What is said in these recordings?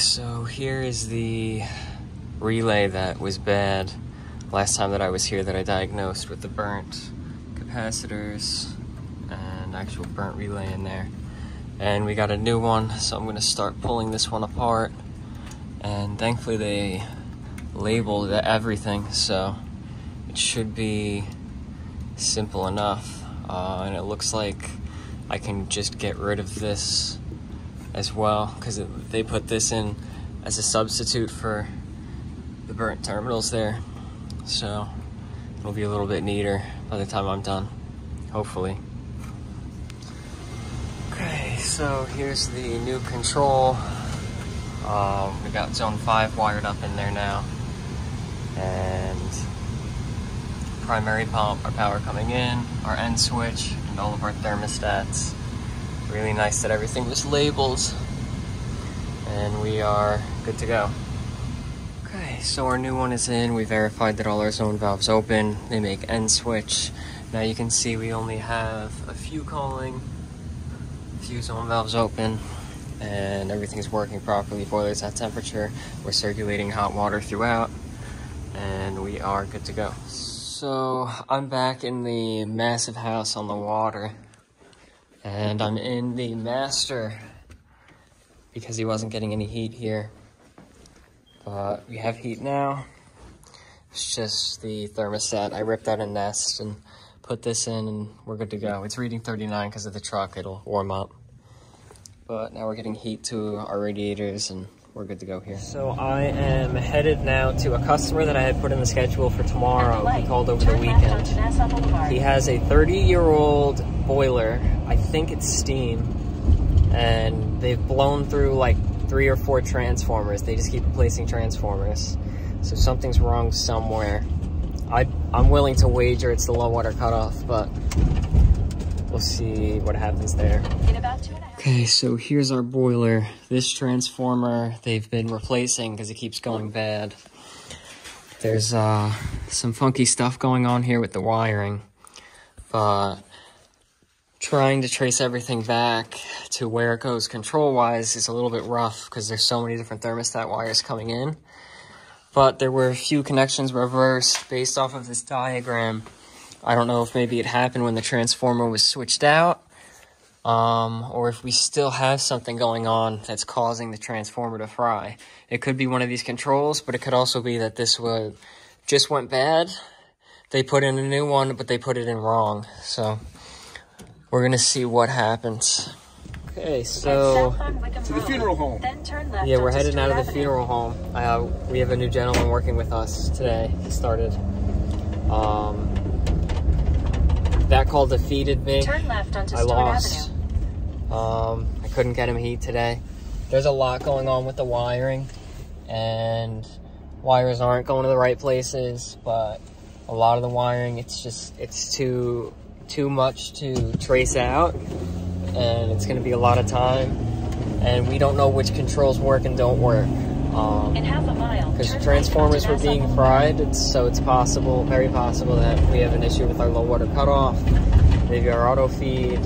so here is the relay that was bad last time that I was here that I diagnosed with the burnt capacitors and actual burnt relay in there. And we got a new one, so I'm gonna start pulling this one apart. And thankfully they labeled everything, so it should be simple enough. Uh, and it looks like I can just get rid of this as well because they put this in as a substitute for the burnt terminals there. So it'll be a little bit neater by the time I'm done, hopefully. Okay, so here's the new control. Um, we got zone 5 wired up in there now. And primary pump, our power coming in, our end switch, and all of our thermostats. Really nice that everything was labeled. And we are good to go. Okay, so our new one is in. We verified that all our zone valves open. They make end switch. Now you can see we only have a few calling, a few zone valves open, and everything's working properly. Boiler's at temperature. We're circulating hot water throughout, and we are good to go. So I'm back in the massive house on the water and I'm in the master because he wasn't getting any heat here. But we have heat now. It's just the thermostat. I ripped out a nest and put this in and we're good to go. It's reading 39 because of the truck. It'll warm up. But now we're getting heat to our radiators and we're good to go here. So I am headed now to a customer that I had put in the schedule for tomorrow. He called over the weekend. He has a 30 year old boiler. I think it's steam. And they've blown through like three or four transformers. They just keep replacing transformers. So something's wrong somewhere. I, I'm willing to wager it's the low water cutoff, but we'll see what happens there. Okay, so here's our boiler. This transformer they've been replacing because it keeps going bad. There's uh, some funky stuff going on here with the wiring, but trying to trace everything back to where it goes control-wise is a little bit rough because there's so many different thermostat wires coming in. But there were a few connections reversed based off of this diagram. I don't know if maybe it happened when the transformer was switched out um, or if we still have something going on that's causing the transformer to fry. It could be one of these controls, but it could also be that this would just went bad. They put in a new one, but they put it in wrong. So we're gonna see what happens. Okay, so to the funeral home. Yeah, we're headed out of the funeral home. Uh, we have a new gentleman working with us today. He started. Um, that call defeated me. Turn left onto I lost. Um, I couldn't get him heat today. There's a lot going on with the wiring, and wires aren't going to the right places. But a lot of the wiring, it's just it's too too much to trace out, and it's going to be a lot of time. And we don't know which controls work and don't work. Um, In half a mile, because transformers were being fried, it's, so it's possible, very possible, that we have an issue with our low water cutoff, maybe our auto feed,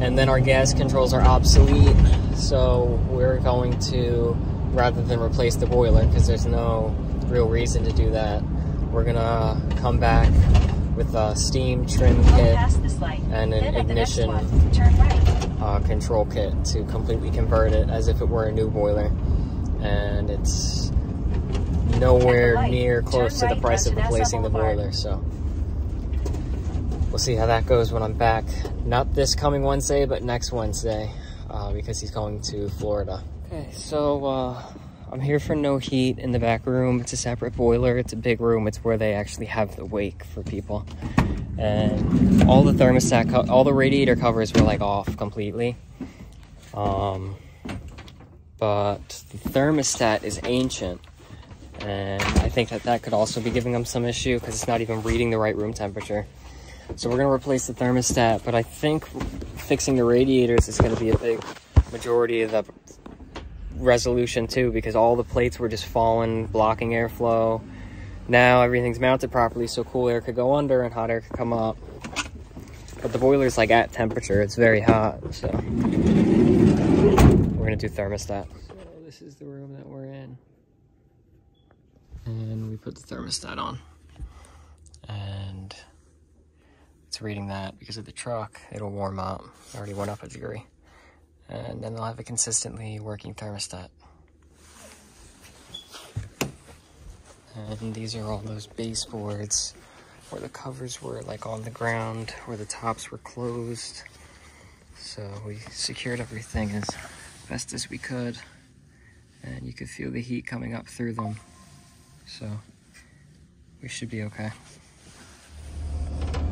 and then our gas controls are obsolete. So we're going to, rather than replace the boiler, because there's no real reason to do that, we're gonna come back with a steam trim kit and an ignition uh, control kit to completely convert it as if it were a new boiler. And it's nowhere near close to the price of replacing the boiler, so. We'll see how that goes when I'm back. Not this coming Wednesday, but next Wednesday, uh, because he's going to Florida. Okay, so uh, I'm here for no heat in the back room. It's a separate boiler. It's a big room. It's where they actually have the wake for people. And all the thermostat, all the radiator covers were like off completely. Um, but the thermostat is ancient. And I think that that could also be giving them some issue because it's not even reading the right room temperature. So we're going to replace the thermostat, but I think fixing the radiators is going to be a big majority of the resolution too because all the plates were just falling, blocking airflow. Now everything's mounted properly so cool air could go under and hot air could come up. But the boiler's like at temperature, it's very hot, so we're gonna do thermostat. So this is the room that we're in. And we put the thermostat on. And it's reading that because of the truck. It'll warm up. Already went up a degree. And then they'll have a consistently working thermostat. And these are all those baseboards where the covers were like on the ground, where the tops were closed. So we secured everything as best as we could. And you could feel the heat coming up through them. So we should be okay.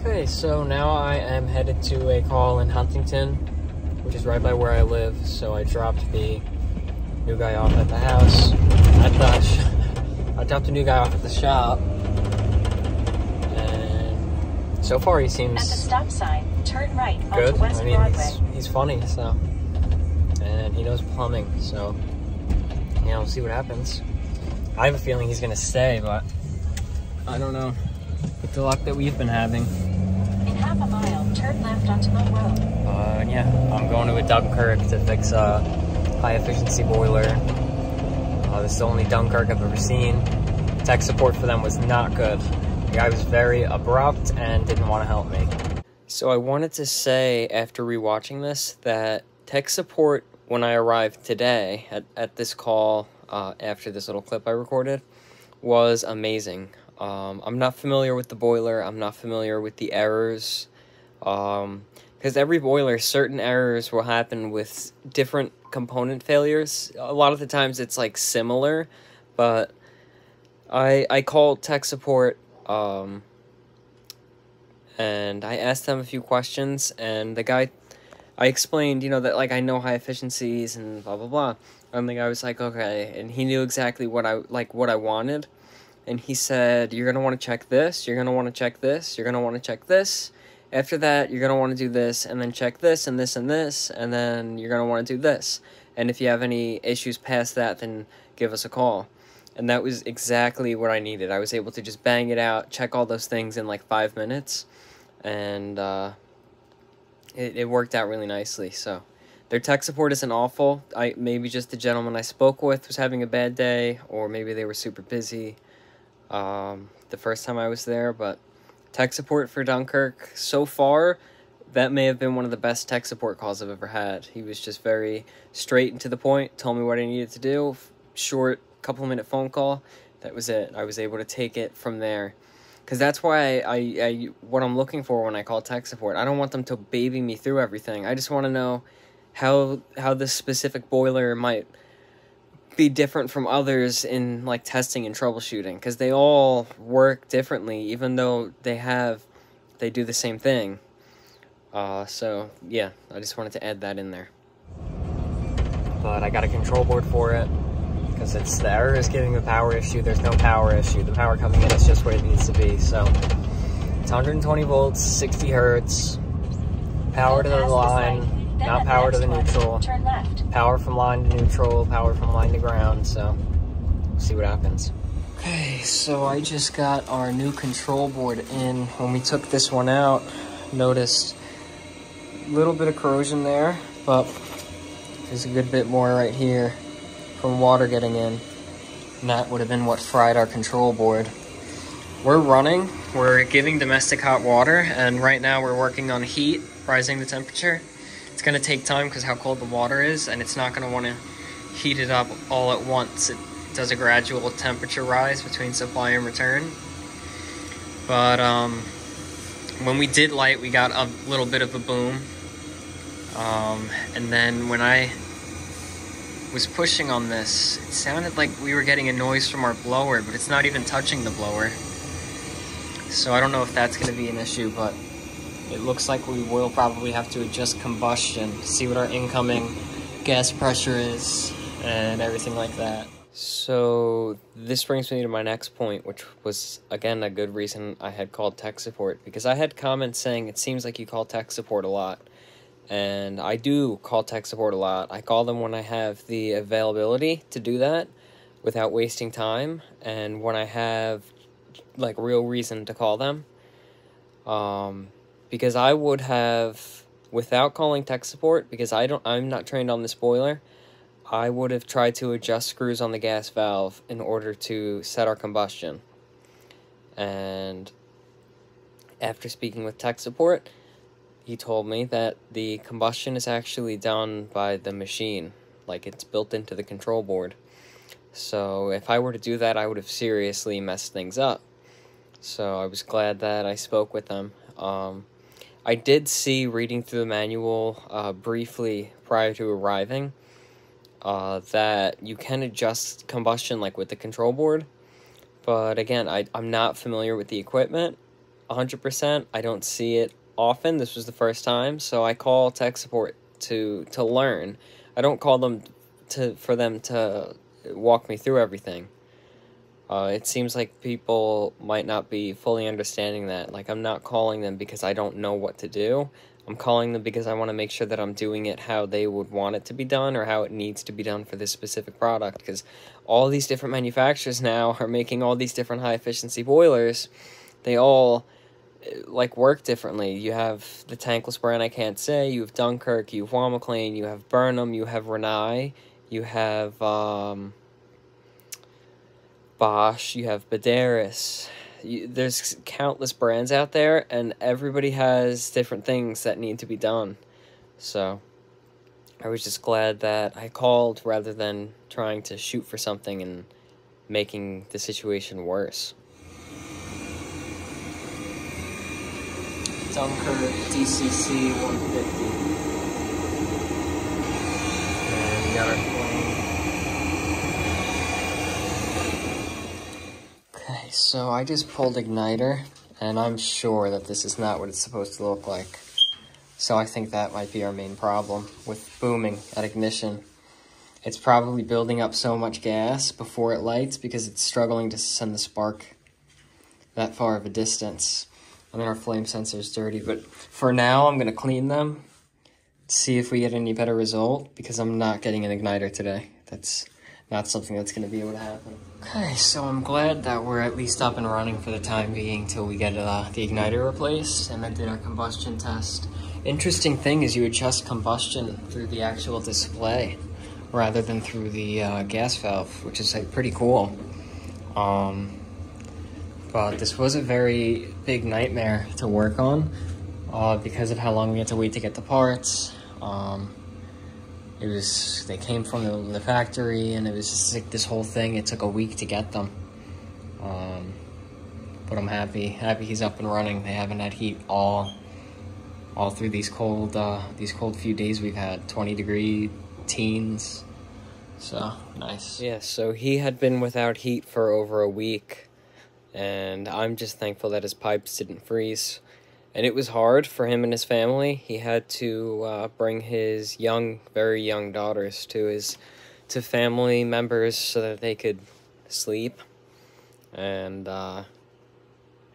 Okay, so now I am headed to a call in Huntington, which is right by where I live. So I dropped the new guy off at the house, at the, I dropped the new guy off at the shop. And so far he seems At the stop sign, turn right good. onto West I mean, Broadway. he's, he's funny, so. And he knows plumbing, so. Yeah, we'll see what happens. I have a feeling he's gonna stay, but I don't know. With the luck that we've been having. In half a mile, turn left onto Road. Uh, yeah, I'm going to a Dunkirk to fix a high efficiency boiler. Uh, this is the only Dunkirk I've ever seen. Tech support for them was not good. The guy was very abrupt and didn't want to help me. So I wanted to say after rewatching this that tech support when I arrived today at, at this call uh, after this little clip I recorded was amazing. Um, I'm not familiar with the boiler. I'm not familiar with the errors. Um, because every boiler, certain errors will happen with different component failures. A lot of the times it's like similar, but I I called tech support um, and I asked them a few questions, and the guy, I explained, you know, that like I know high efficiencies and blah blah blah, and the guy was like, okay, and he knew exactly what I like what I wanted, and he said, you're gonna want to check this, you're gonna want to check this, you're gonna want to check this. After that, you're gonna want to do this, and then check this and this and this, and then you're gonna want to do this. And if you have any issues past that, then give us a call and that was exactly what I needed. I was able to just bang it out, check all those things in like five minutes, and uh, it, it worked out really nicely. So their tech support isn't awful. I maybe just the gentleman I spoke with was having a bad day, or maybe they were super busy um, the first time I was there. But tech support for Dunkirk so far. That may have been one of the best tech support calls I've ever had. He was just very straight and to the point, told me what I needed to do, short couple minute phone call. That was it. I was able to take it from there. Because that's why I, I, I, what I'm looking for when I call tech support. I don't want them to baby me through everything. I just want to know how how this specific boiler might be different from others in like testing and troubleshooting. Because they all work differently, even though they have, they do the same thing. Uh, so yeah, I just wanted to add that in there. But I got a control board for it because it's the error is giving the power issue. There's no power issue. The power coming in is just where it needs to be. So it's 120 volts, 60 hertz, power to the Go past this line, light, then not power to the one, neutral, Turn left. power from line to neutral, power from line to ground. So we'll see what happens. Okay, so I just got our new control board in. When we took this one out, noticed a little bit of corrosion there, but there's a good bit more right here from water getting in. And that would have been what fried our control board. We're running, we're giving domestic hot water, and right now we're working on heat, rising the temperature. It's gonna take time because how cold the water is, and it's not gonna wanna heat it up all at once. It does a gradual temperature rise between supply and return. But um, when we did light, we got a little bit of a boom. Um, and then when I was pushing on this, it sounded like we were getting a noise from our blower, but it's not even touching the blower. So I don't know if that's going to be an issue, but it looks like we will probably have to adjust combustion, see what our incoming gas pressure is, and everything like that. So this brings me to my next point, which was again a good reason I had called tech support because I had comments saying it seems like you call tech support a lot and I do call tech support a lot. I call them when I have the availability to do that without wasting time, and when I have like real reason to call them. Um, because I would have, without calling tech support, because I don't, I'm not trained on this boiler. I would have tried to adjust screws on the gas valve in order to set our combustion. And after speaking with tech support, he told me that the combustion is actually done by the machine, like it's built into the control board. So if I were to do that, I would have seriously messed things up. So I was glad that I spoke with them. Um, I did see reading through the manual uh, briefly prior to arriving uh, that you can adjust combustion like with the control board. But again, I, I'm not familiar with the equipment 100%. I don't see it often. This was the first time, so I call tech support to to learn. I don't call them to for them to walk me through everything. Uh, it seems like people might not be fully understanding that. Like, I'm not calling them because I don't know what to do. I'm calling them because I want to make sure that I'm doing it how they would want it to be done or how it needs to be done for this specific product. Because all these different manufacturers now are making all these different high efficiency boilers. They all like work differently. You have the tankless brand I can't say. You have Dunkirk. You have Weil-McLain. You have Burnham. You have Rinnai, You have um, Bosch. You have Buderus. You, there's countless brands out there, and everybody has different things that need to be done. So I was just glad that I called rather than trying to shoot for something and making the situation worse. Dunkirk DCC 150. And we got our plane. Okay, so I just pulled igniter, and I'm sure that this is not what it's supposed to look like. So I think that might be our main problem with booming at ignition. It's probably building up so much gas before it lights because it's struggling to send the spark that far of a distance. I mean, our flame sensor is dirty, but for now, I'm going to clean them, see if we get any better result, because I'm not getting an igniter today. That's not something that's going to be able to happen. Okay, so I'm glad that we're at least up and running for the time being till we get uh, the igniter replaced, and then did our combustion test. Interesting thing is you adjust combustion through the actual display rather than through the uh, gas valve, which is like, pretty cool. Um, but this was a very big nightmare to work on uh, because of how long we had to wait to get the parts. Um, it was they came from the, the, factory and it was just like this whole thing. It took a week to get them. Um, but I'm happy, happy he's up and running. They haven't had heat all all through these cold uh, these cold few days we've had 20 degree teens. So nice. Yeah, so he had been without heat for over a week and I'm just thankful that his pipes didn't freeze. And it was hard for him and his family. He had to uh, bring his young, very young daughters to his to family members so that they could sleep. And uh,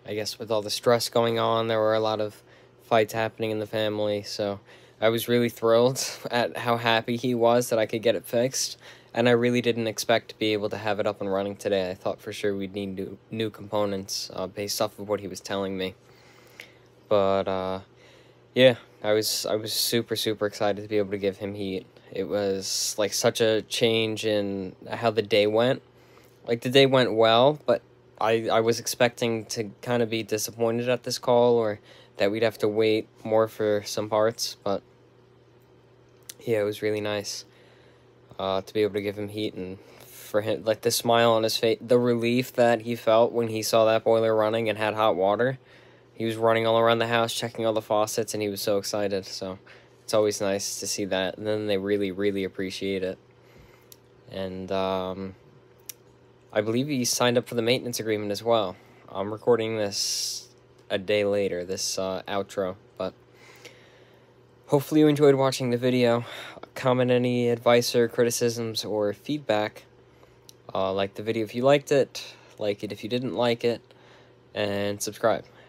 I guess with all the stress going on, there were a lot of fights happening in the family. So I was really thrilled at how happy he was that I could get it fixed and I really didn't expect to be able to have it up and running today. I thought for sure we'd need new, new components uh, based off of what he was telling me. But uh, yeah, I was I was super super excited to be able to give him heat. It was like such a change in how the day went. Like the day went well, but I I was expecting to kind of be disappointed at this call or that we'd have to wait more for some parts, but yeah, it was really nice uh, to be able to give him heat and for him like the smile on his face the relief that he felt when he saw that boiler running and had hot water he was running all around the house checking all the faucets and he was so excited. So it's always nice to see that. And then they really really appreciate it. And um, i believe he signed up for the maintenance agreement as well. I'm recording this a day later this uh, outro but hopefully you enjoyed watching the video. Comment any advice or criticisms or feedback. Uh, like the video if you liked it, like it if you didn't like it, and subscribe.